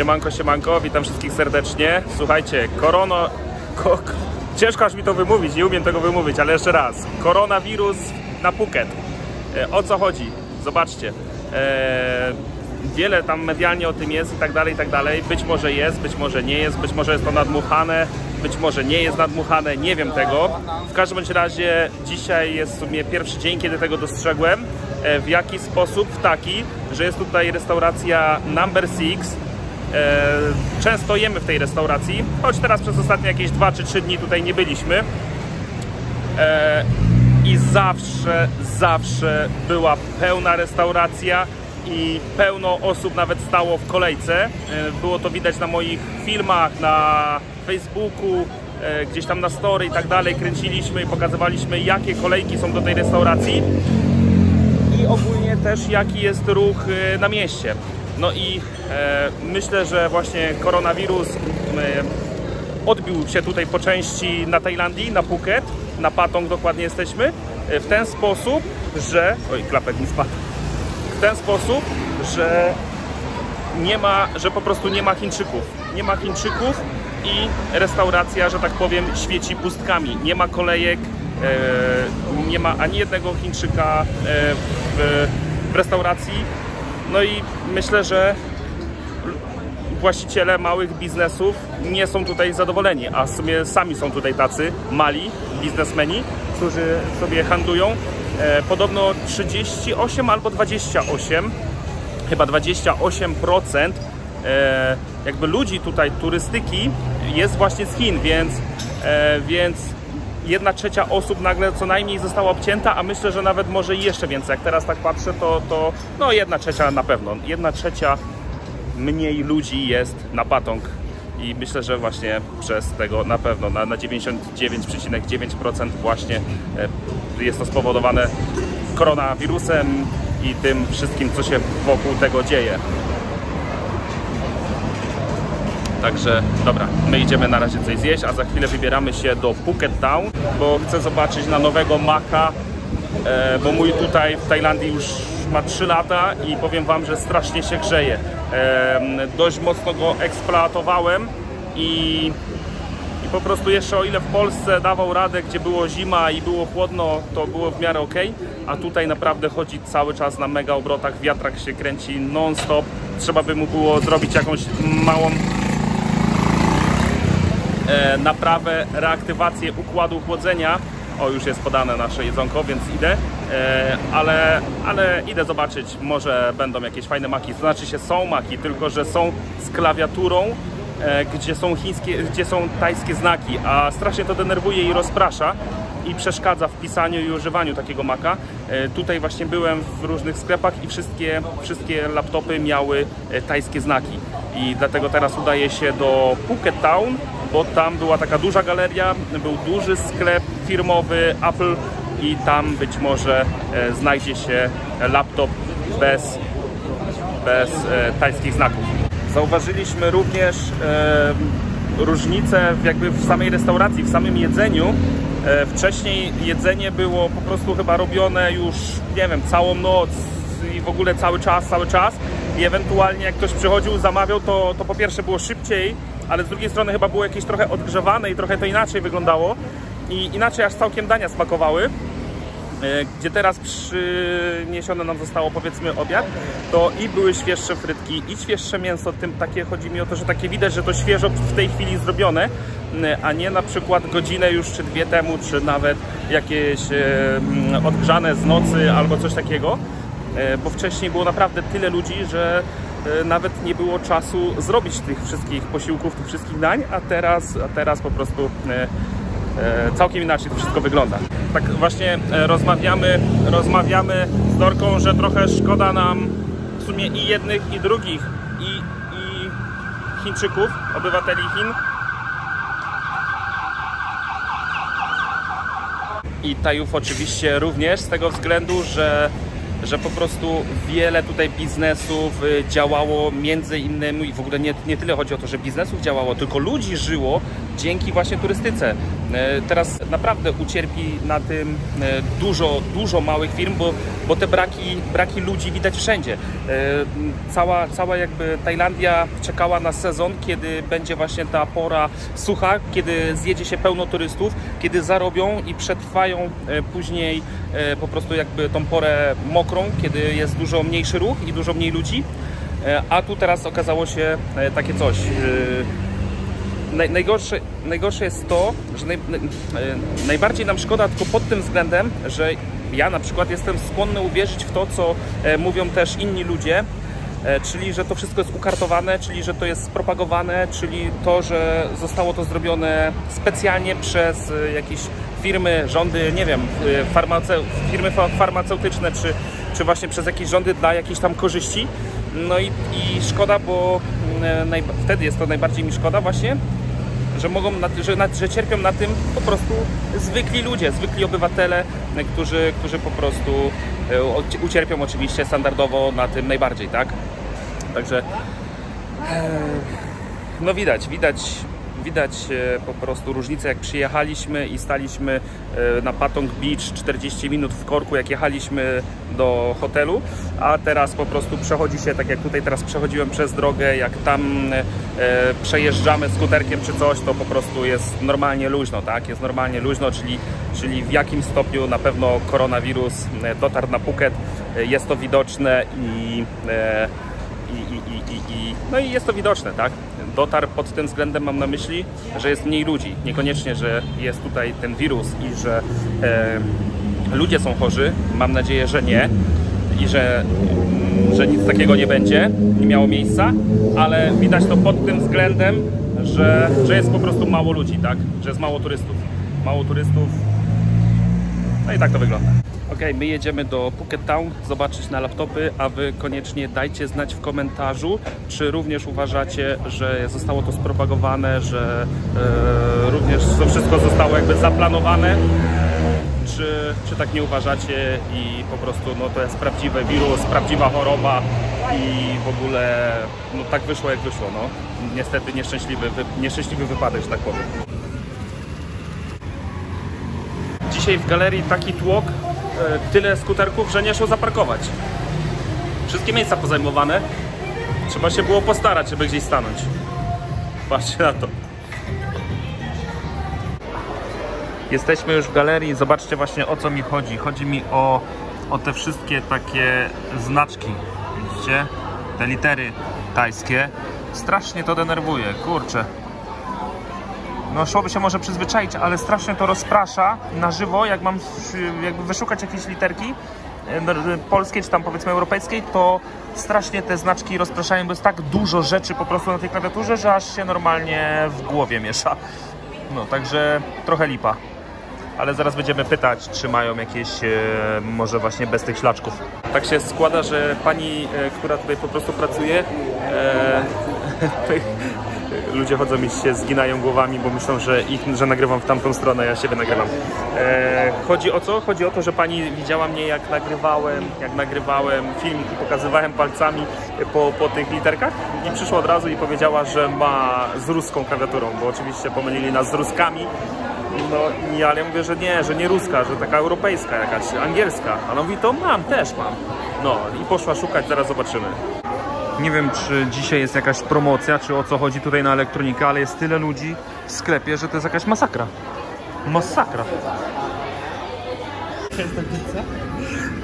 Siemanko, siemanko, witam wszystkich serdecznie. Słuchajcie, korona... Ko, ciężko aż mi to wymówić, nie umiem tego wymówić, ale jeszcze raz. Koronawirus na Phuket. E, o co chodzi? Zobaczcie. E, wiele tam medialnie o tym jest i tak dalej, i tak dalej. Być może jest, być może nie jest, być może jest to nadmuchane, być może nie jest nadmuchane, nie wiem tego. W każdym razie dzisiaj jest w sumie pierwszy dzień, kiedy tego dostrzegłem. E, w jaki sposób? W taki, że jest tutaj restauracja Number Six. E, Często jemy w tej restauracji, choć teraz przez ostatnie jakieś 2 czy 3 dni tutaj nie byliśmy. E, I zawsze, zawsze była pełna restauracja i pełno osób nawet stało w kolejce. E, Było to widać na moich filmach, na Facebooku, gdzieś tam na story i tak dalej. Kręciliśmy i pokazywaliśmy, jakie kolejki są do tej restauracji i ogólnie też jaki jest ruch na mieście. No i e, myślę, że właśnie koronawirus e, odbił się tutaj po części na Tajlandii, na Phuket, na Patong dokładnie jesteśmy, e, w ten sposób, że... Oj, klapek mi spadł. W ten sposób, że nie ma, że po prostu nie ma Chińczyków. Nie ma Chińczyków i restauracja, że tak powiem, świeci pustkami. Nie ma kolejek, nie ma ani jednego Chińczyka w, w restauracji. No i myślę, że właściciele małych biznesów nie są tutaj zadowoleni, a w sumie sami są tutaj tacy mali biznesmeni, którzy sobie handlują. E, podobno 38 albo 28 chyba 28% e, jakby ludzi tutaj, turystyki jest właśnie z Chin, więc, e, więc jedna trzecia osób nagle co najmniej została obcięta, a myślę, że nawet może jeszcze więcej. Jak teraz tak patrzę, to, to no jedna trzecia na pewno. Jedna trzecia mniej ludzi jest na Patong i myślę, że właśnie przez tego na pewno na, na 99,9% właśnie e, jest to spowodowane koronawirusem i tym wszystkim, co się wokół tego dzieje. Także dobra, my idziemy na razie coś zjeść, a za chwilę wybieramy się do Phuket Town, bo chcę zobaczyć na nowego Maka, e, bo mój tutaj w Tajlandii już ma 3 lata i powiem Wam, że strasznie się grzeje. E, dość mocno go eksploatowałem i po prostu jeszcze o ile w Polsce dawał radę, gdzie było zima i było chłodno, to było w miarę ok, a tutaj naprawdę chodzi cały czas na mega obrotach, wiatrak się kręci non-stop. Trzeba by mu było zrobić jakąś małą naprawę, reaktywację układu chłodzenia. O, już jest podane nasze jedzonko, więc idę, e, ale, ale idę zobaczyć, może będą jakieś fajne maki. Znaczy się są maki, tylko że są z klawiaturą, e, gdzie są chińskie, gdzie są tajskie znaki, a strasznie to denerwuje i rozprasza i przeszkadza w pisaniu i używaniu takiego maka. E, Tutaj właśnie byłem w różnych sklepach i wszystkie, wszystkie laptopy miały e, tajskie znaki. I dlatego teraz udaję się do Phuket Town, bo tam była taka duża galeria, był duży sklep firmowy Apple i tam być może e, znajdzie się laptop bez, bez e, tajskich znaków. Zauważyliśmy również e, różnicę jakby w samej restauracji, w samym jedzeniu. Wcześniej jedzenie było po prostu chyba robione już, nie wiem, całą noc i w ogóle cały czas, cały czas. I ewentualnie jak ktoś przychodził, zamawiał, to, to po pierwsze było szybciej, ale z drugiej strony chyba było jakieś trochę odgrzewane i trochę to inaczej wyglądało. I inaczej aż całkiem dania smakowały. E, gdzie teraz przyniesione nam zostało powiedzmy obiad, to i były świeższe frytki, i świeższe mięso, tym takie chodzi mi o to, że takie widać, że to świeżo w tej chwili zrobione, m, a nie na przykład godzinę już czy dwie temu, czy nawet jakieś e, odgrzane z nocy albo coś takiego, E, bo wcześniej było naprawdę tyle ludzi, że e, nawet nie było czasu zrobić tych wszystkich posiłków, tych wszystkich dań, a teraz, a teraz po prostu e, e, całkiem inaczej to wszystko wygląda. Tak właśnie e, rozmawiamy, rozmawiamy z Dorką, że trochę szkoda nam w sumie i jednych, i drugich, i, i Chińczyków, obywateli Chin. I Tajów oczywiście również z tego względu, że że po prostu wiele tutaj biznesów y, działało między innymi, w ogóle nie, nie tyle chodzi o to, że biznesów działało, tylko ludzi żyło dzięki właśnie turystyce. E, teraz naprawdę ucierpi na tym e, dużo, dużo małych firm, bo, bo te braki, braki ludzi widać wszędzie. E, cała, cała jakby Tajlandia czekała na sezon, kiedy będzie właśnie ta pora sucha, kiedy zjedzie się pełno turystów, kiedy zarobią i przetrwają później po prostu jakby tą porę mokrą, kiedy jest dużo mniejszy ruch i dużo mniej ludzi. A tu teraz okazało się takie coś naj, najgorsze, najgorsze jest to, że naj, naj, najbardziej nam szkoda tylko pod tym względem, że ja na przykład jestem skłonny uwierzyć w to, co e, mówią też inni ludzie, e, czyli że to wszystko jest ukartowane, czyli że to jest spropagowane, czyli to, że zostało to zrobione specjalnie przez e, jakieś firmy, rządy, nie wiem, farmace, firmy farmaceutyczne, czy, czy właśnie przez jakieś rządy dla jakiejś tam korzyści. No i, i szkoda, bo naj, wtedy jest to najbardziej mi szkoda właśnie, że mogą, że, że cierpią na tym po prostu zwykli ludzie, zwykli obywatele, którzy, którzy po prostu e, ucierpią oczywiście standardowo na tym najbardziej, tak? Także e, no widać, widać widać e, po prostu różnicę jak przyjechaliśmy i staliśmy e, na Patong Beach 40 minut w korku jak jechaliśmy do hotelu, a teraz po prostu przechodzi się tak jak tutaj teraz przechodziłem przez drogę, jak tam e, przejeżdżamy skuterkiem czy coś, to po prostu jest normalnie luźno, tak? Jest normalnie luźno, czyli, czyli w jakim stopniu na pewno koronawirus dotarł na Phuket, jest to widoczne i, i, i, i, i no i jest to widoczne, tak? dotarł pod tym względem mam na myśli, że jest mniej ludzi. Niekoniecznie, że jest tutaj ten wirus i że e, ludzie są chorzy. Mam nadzieję, że nie i że, mm, że nic takiego nie będzie, nie miało miejsca, ale widać to pod tym względem, że, że jest po prostu mało ludzi, tak? Że jest mało turystów. Mało turystów. No i tak to wygląda. Ok, my jedziemy do Phuket Town zobaczyć na laptopy, a Wy koniecznie dajcie znać w komentarzu, czy również uważacie, że zostało to spropagowane, że e, również to wszystko zostało jakby zaplanowane, czy, czy tak nie uważacie i po prostu no, to jest prawdziwy wirus, prawdziwa choroba i w ogóle no, tak wyszło jak wyszło. No. Niestety nieszczęśliwy, nieszczęśliwy wypadek, że tak powiem. Dzisiaj w galerii taki tłok, tyle skuterków, że nie szło zaparkować. Wszystkie miejsca pozajmowane. Trzeba się było postarać, żeby gdzieś stanąć. Patrzcie na to. Jesteśmy już w galerii. Zobaczcie właśnie o co mi chodzi. Chodzi mi o, o te wszystkie takie znaczki. Widzicie? Te litery tajskie. Strasznie to denerwuje. Kurczę no szłoby się może przyzwyczaić, ale strasznie to rozprasza na żywo, jak mam jakby wyszukać jakieś literki e, no, polskiej, czy tam powiedzmy europejskiej, to strasznie te znaczki rozpraszają, bo jest tak dużo rzeczy po prostu na tej klawiaturze, że aż się normalnie w głowie miesza. No, także trochę lipa. Ale zaraz będziemy pytać, czy mają jakieś e, może właśnie bez tych ślaczków. Tak się składa, że pani, e, która tutaj po prostu pracuje, e, ludzie chodzą i się zginają głowami, bo myślą, że, ich, że nagrywam w tamtą stronę, ja siebie nagrywam. E, chodzi o co? Chodzi o to, że pani widziała mnie jak nagrywałem, jak nagrywałem film i pokazywałem palcami po, po tych literkach i przyszła od razu i powiedziała, że ma z ruską klawiaturą, bo oczywiście pomylili nas z ruskami. No i ale ja mówię, że nie, że nie ruska, że taka europejska jakaś, angielska. A ona mówi, to mam, też mam. No i poszła szukać, zaraz zobaczymy. Nie wiem, czy dzisiaj jest jakaś promocja, czy o co chodzi tutaj na elektronikę, ale jest tyle ludzi w sklepie, że to jest jakaś masakra. Masakra.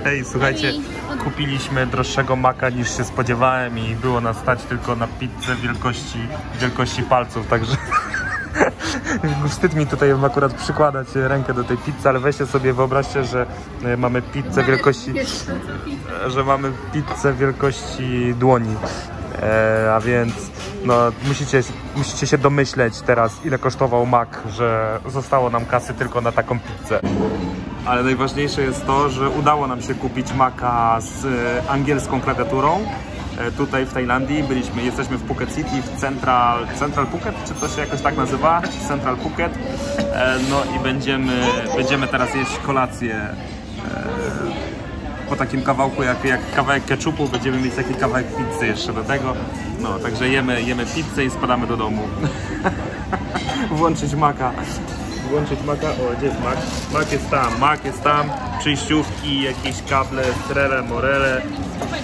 Hej, słuchajcie, kupiliśmy droższego maka niż się spodziewałem i było nas stać tylko na pizzę wielkości, wielkości palców, także wstyd mi tutaj akurat przykładać rękę do tej pizzy, ale weźcie sobie, wyobraźcie, że e, mamy pizzę wielkości, że mamy pizzę wielkości dłoni. E, a więc no, musicie, musicie się domyśleć teraz, ile kosztował mak, że zostało nam kasy tylko na taką pizzę. Ale najważniejsze jest to, że udało nam się kupić maka z e, angielską klawiaturą E, tutaj w Tajlandii. Byliśmy, jesteśmy w Phuket City, w Central, Central Phuket, czy to się jakoś tak nazywa? Central Phuket. E, no i będziemy, będziemy teraz jeść kolację e, po takim kawałku jak, jak kawałek ketchupu będziemy mieć taki kawałek pizzy jeszcze do tego. No, także jemy, jemy pizzę i spadamy do domu. Włączyć maka. Włączyć maka. O, gdzie jest mak? Mak jest tam, mak jest tam. Przyjściówki, jakieś kable, strele, morele.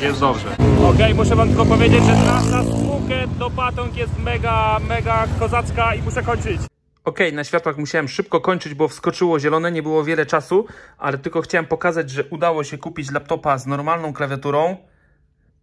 Jest dobrze. Okej, muszę wam tylko powiedzieć, że trasa z Phuket do Patong jest mega, mega kozacka i muszę kończyć. Okej, na światłach musiałem szybko kończyć, bo wskoczyło zielone, nie było wiele czasu, ale tylko chciałem pokazać, że udało się kupić laptopa z normalną klawiaturą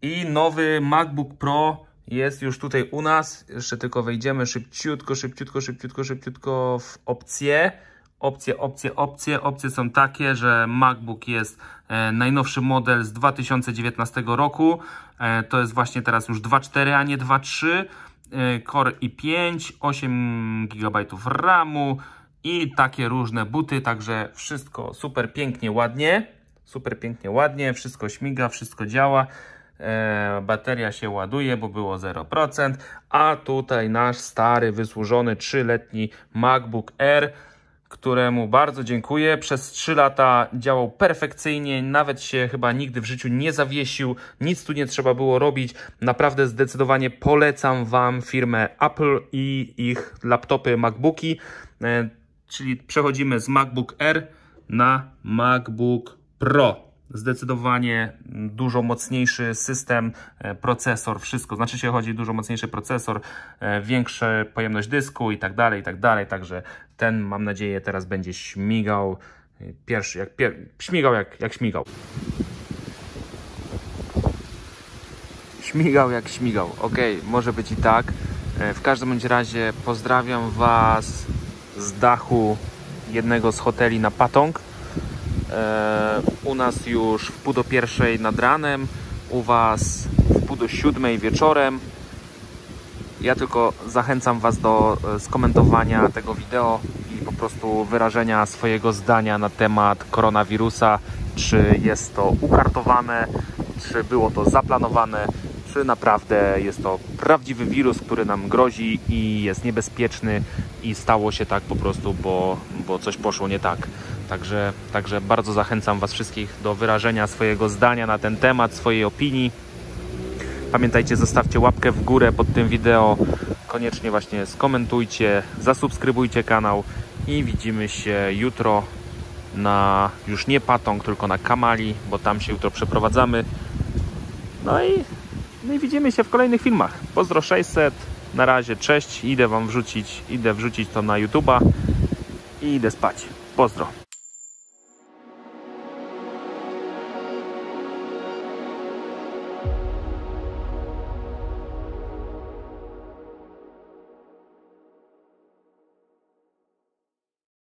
i nowy MacBook Pro jest już tutaj u nas. Jeszcze tylko wejdziemy szybciutko, szybciutko, szybciutko, szybciutko w opcje. Opcje, opcje, opcje. Opcje są takie, że MacBook jest e, najnowszy model z 2019 roku. E, to jest właśnie teraz już 2.4, a nie 2.3. E, Core i5, 8 GB RAMu i takie różne buty, także wszystko super pięknie, ładnie. Super pięknie, ładnie, wszystko śmiga, wszystko działa. E, bateria się ładuje, bo było 0%, a tutaj nasz stary, wysłużony 3-letni MacBook Air, któremu bardzo dziękuję. Przez 3 lata działał perfekcyjnie, nawet się chyba nigdy w życiu nie zawiesił, nic tu nie trzeba było robić. Naprawdę zdecydowanie polecam Wam firmę Apple i ich laptopy MacBooki, e, czyli przechodzimy z MacBook Air na MacBook Pro zdecydowanie dużo mocniejszy system, e, procesor, wszystko. Znaczy się chodzi dużo mocniejszy procesor, e, większa pojemność dysku i tak dalej, i tak dalej. Także ten mam nadzieję teraz będzie śmigał e, pierwszy, jak pier... śmigał jak, jak śmigał. Śmigał jak śmigał. Ok, może być i tak. W każdym bądź razie pozdrawiam Was z dachu jednego z hoteli na Patong u nas już w pół do pierwszej nad ranem, u Was w pół do siódmej wieczorem. Ja tylko zachęcam Was do e, skomentowania tego wideo i po prostu wyrażenia swojego zdania na temat koronawirusa. Czy jest to ukartowane, czy było to zaplanowane, czy naprawdę jest to prawdziwy wirus, który nam grozi i jest niebezpieczny i stało się tak po prostu, bo, bo coś poszło nie tak. Także, także bardzo zachęcam Was wszystkich do wyrażenia swojego zdania na ten temat, swojej opinii. Pamiętajcie, zostawcie łapkę w górę pod tym wideo. Koniecznie właśnie skomentujcie, zasubskrybujcie kanał i widzimy się jutro na już nie Patong, tylko na Kamali, bo tam się jutro przeprowadzamy. No i, no i widzimy się w kolejnych filmach. Pozdro 600, na razie, cześć, idę Wam wrzucić, idę wrzucić to na YouTube'a i idę spać. Pozdro.